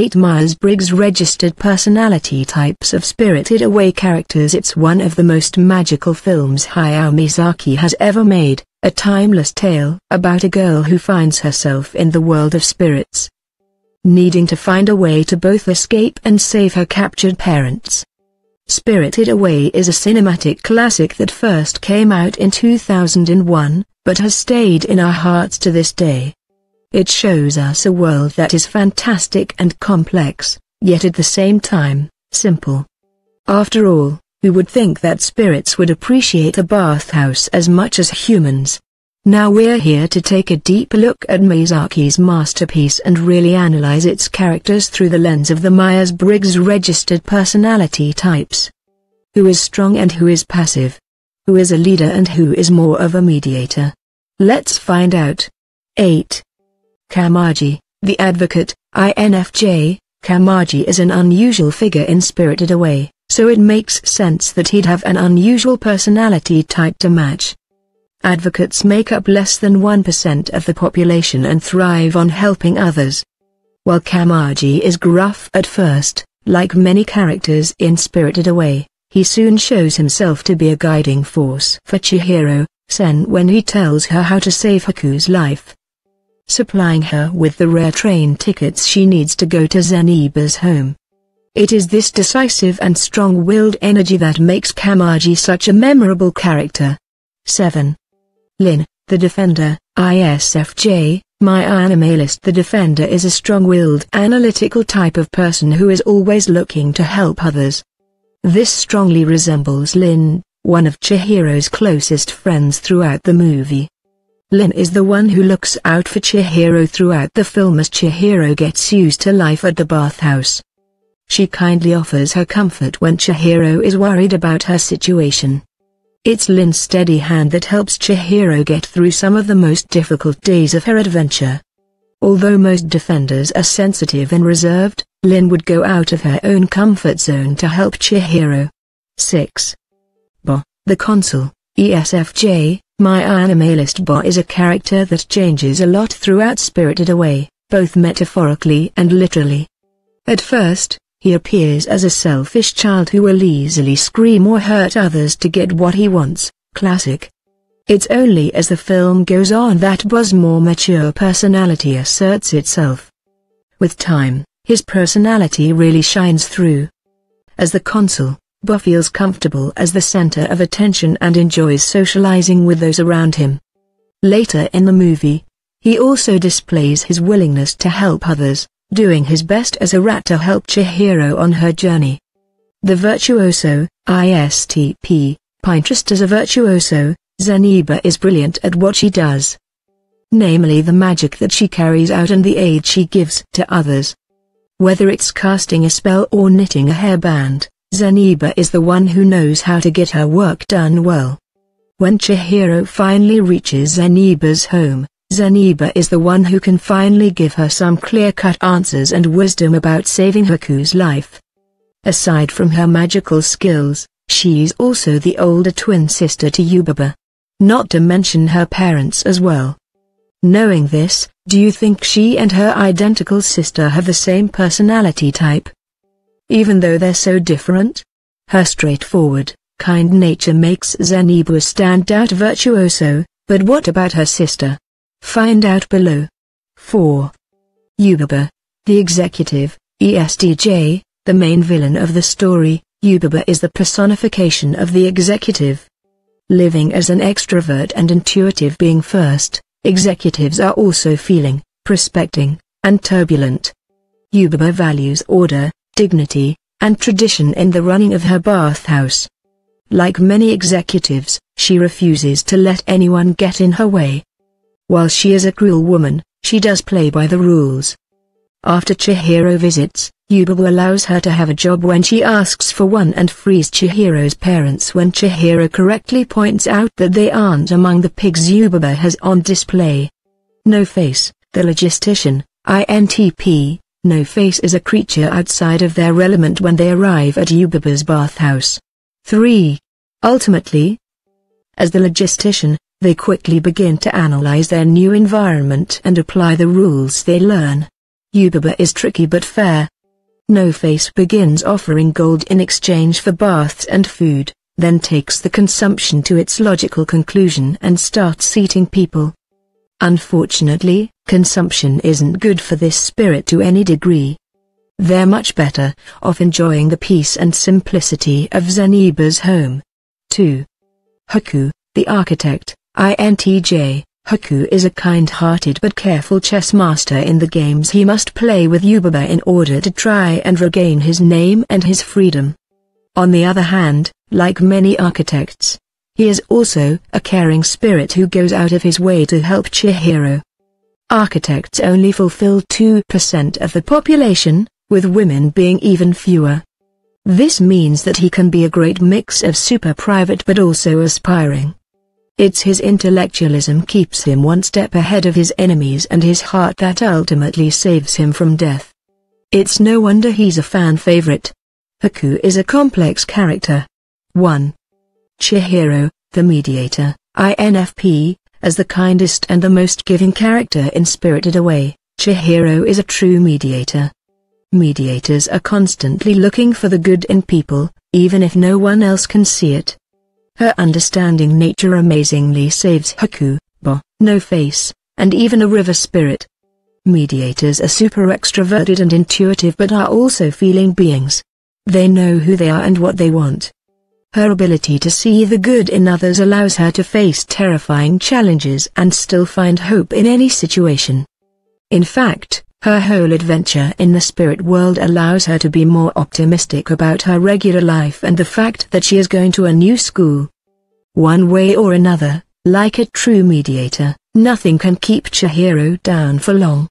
8 Myers-Briggs registered personality types of Spirited Away characters It's one of the most magical films Hayao Miyazaki has ever made, a timeless tale about a girl who finds herself in the world of spirits. Needing to find a way to both escape and save her captured parents. Spirited Away is a cinematic classic that first came out in 2001, but has stayed in our hearts to this day. It shows us a world that is fantastic and complex, yet at the same time, simple. After all, we would think that spirits would appreciate a bathhouse as much as humans? Now we're here to take a deep look at Miyazaki's masterpiece and really analyze its characters through the lens of the Myers-Briggs registered personality types. Who is strong and who is passive? Who is a leader and who is more of a mediator? Let's find out. 8. Kamaji, the advocate, INFJ, Kamaji is an unusual figure in Spirited Away, so it makes sense that he'd have an unusual personality type to match. Advocates make up less than 1% of the population and thrive on helping others. While Kamaji is gruff at first, like many characters in Spirited Away, he soon shows himself to be a guiding force for Chihiro, Sen when he tells her how to save Haku's life supplying her with the rare train tickets she needs to go to Zeniba's home. It is this decisive and strong-willed energy that makes Kamaji such a memorable character. 7. Lin, the Defender, ISFJ, my animalist The Defender is a strong-willed analytical type of person who is always looking to help others. This strongly resembles Lin, one of Chihiro's closest friends throughout the movie. Lin is the one who looks out for Chihiro throughout the film as Chihiro gets used to life at the bathhouse. She kindly offers her comfort when Chihiro is worried about her situation. It's Lin's steady hand that helps Chihiro get through some of the most difficult days of her adventure. Although most defenders are sensitive and reserved, Lin would go out of her own comfort zone to help Chihiro. 6. Bo, the consul, ESFJ, my animalist Bo is a character that changes a lot throughout Spirited Away, both metaphorically and literally. At first, he appears as a selfish child who will easily scream or hurt others to get what he wants, classic. It's only as the film goes on that Bo's more mature personality asserts itself. With time, his personality really shines through. As the consul, Bo feels comfortable as the center of attention and enjoys socializing with those around him. Later in the movie, he also displays his willingness to help others, doing his best as a rat to help Chihiro on her journey. The virtuoso, ISTP, Pinterest as a virtuoso, Zeniba is brilliant at what she does. Namely the magic that she carries out and the aid she gives to others. Whether it's casting a spell or knitting a hairband, Zeniba is the one who knows how to get her work done well. When Chihiro finally reaches Zeniba's home, Zeniba is the one who can finally give her some clear-cut answers and wisdom about saving Haku's life. Aside from her magical skills, she's also the older twin sister to Yubaba. Not to mention her parents as well. Knowing this, do you think she and her identical sister have the same personality type? Even though they're so different? Her straightforward, kind nature makes Zeniba a standout virtuoso, but what about her sister? Find out below. 4. Yubaba. The executive, ESTJ, the main villain of the story, Yubaba is the personification of the executive. Living as an extrovert and intuitive being first, executives are also feeling, prospecting, and turbulent. Yubaba values order, dignity, and tradition in the running of her bathhouse. Like many executives, she refuses to let anyone get in her way. While she is a cruel woman, she does play by the rules. After Chihiro visits, Yubaba allows her to have a job when she asks for one and frees Chihiro's parents when Chihiro correctly points out that they aren't among the pigs Yubaba has on display. No Face, the logistician, INTP, no Face is a creature outside of their element when they arrive at Yubaba's bathhouse. 3. Ultimately, as the logistician, they quickly begin to analyze their new environment and apply the rules they learn. Yubaba is tricky but fair. No Face begins offering gold in exchange for baths and food, then takes the consumption to its logical conclusion and starts eating people. Unfortunately, consumption isn't good for this spirit to any degree. They're much better off enjoying the peace and simplicity of Zeniba's home. 2. Haku, the architect, INTJ. Haku is a kind-hearted but careful chess master in the games he must play with Yubaba in order to try and regain his name and his freedom. On the other hand, like many architects, he is also a caring spirit who goes out of his way to help Chihiro. Architects only fulfill 2% of the population, with women being even fewer. This means that he can be a great mix of super private but also aspiring. It's his intellectualism keeps him one step ahead of his enemies and his heart that ultimately saves him from death. It's no wonder he's a fan favorite. Haku is a complex character. 1. Chihiro, the mediator, INFP, as the kindest and the most giving character in Spirited Away, Chihiro is a true mediator. Mediators are constantly looking for the good in people, even if no one else can see it. Her understanding nature amazingly saves Haku, Bo, No Face, and even a river spirit. Mediators are super extroverted and intuitive but are also feeling beings. They know who they are and what they want. Her ability to see the good in others allows her to face terrifying challenges and still find hope in any situation. In fact, her whole adventure in the spirit world allows her to be more optimistic about her regular life and the fact that she is going to a new school. One way or another, like a true mediator, nothing can keep Chihiro down for long.